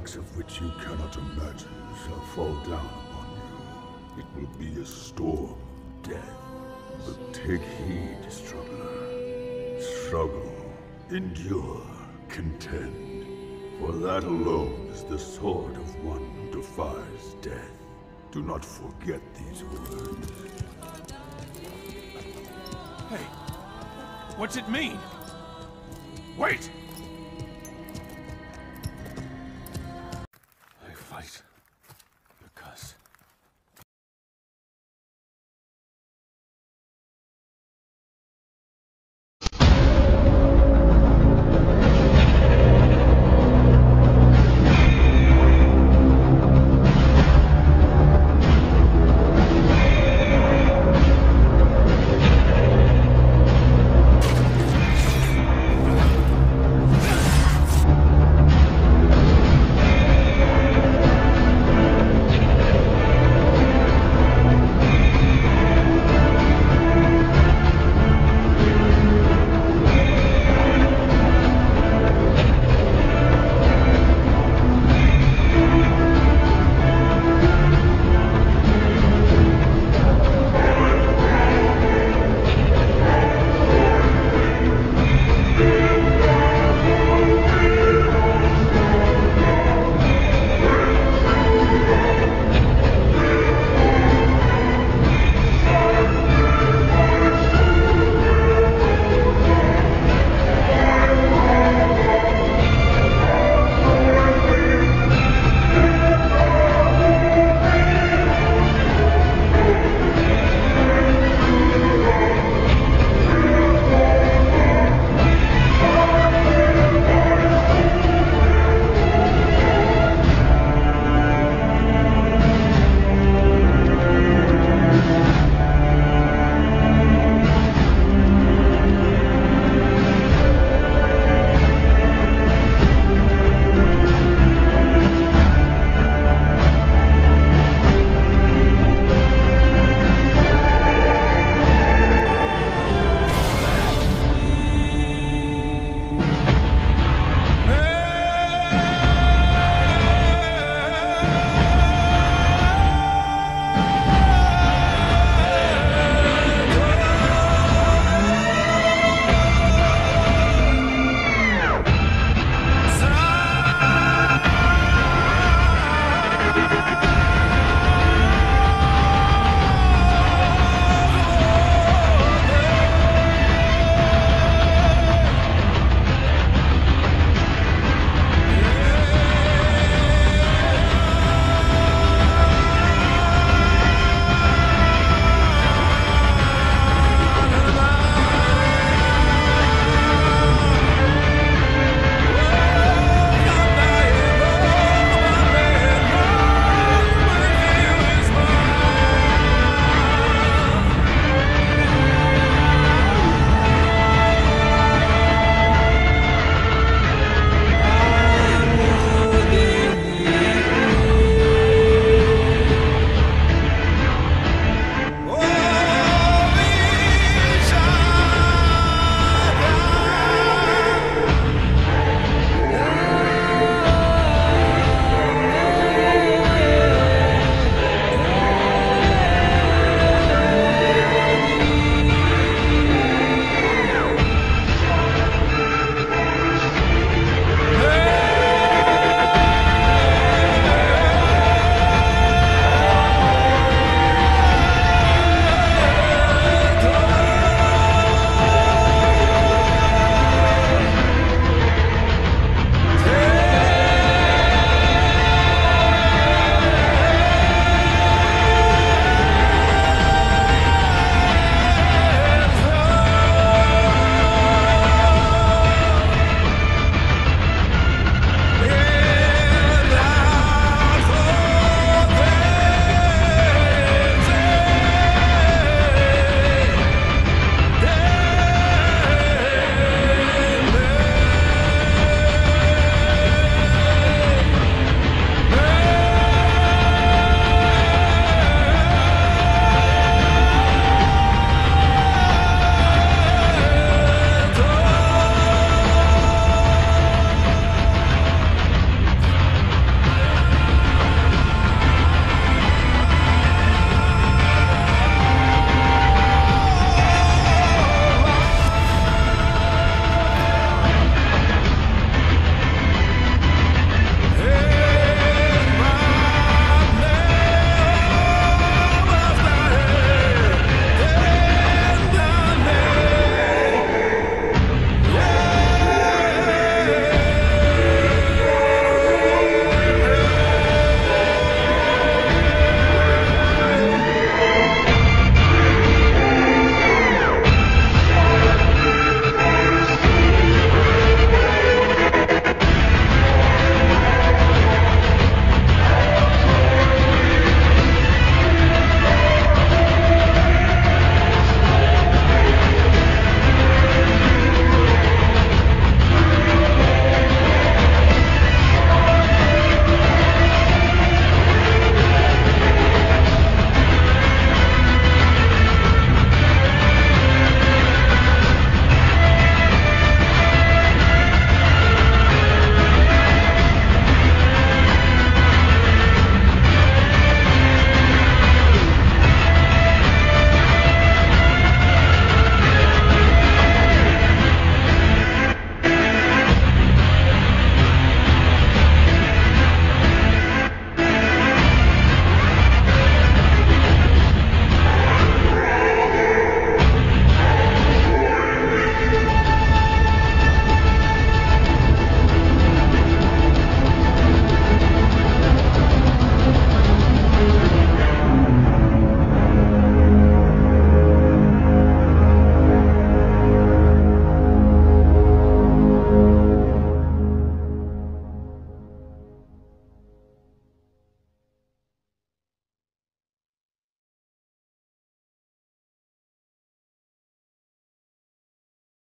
likes of which you cannot imagine shall fall down upon you. It will be a storm of death. But take heed, struggler. Struggle, endure, contend. For that alone is the sword of one who defies death. Do not forget these words. Hey, what's it mean? Wait! right.